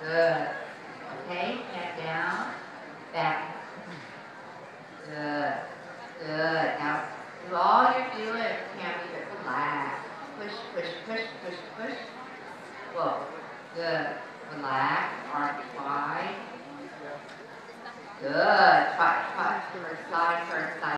Good. Okay, head down, back. Good. Good. Now, do all you're doing, Tammy, but relax. Push, push, push, push, push. Whoa. Good. Relax. Arms wide. Good. Try, try. First side, first side.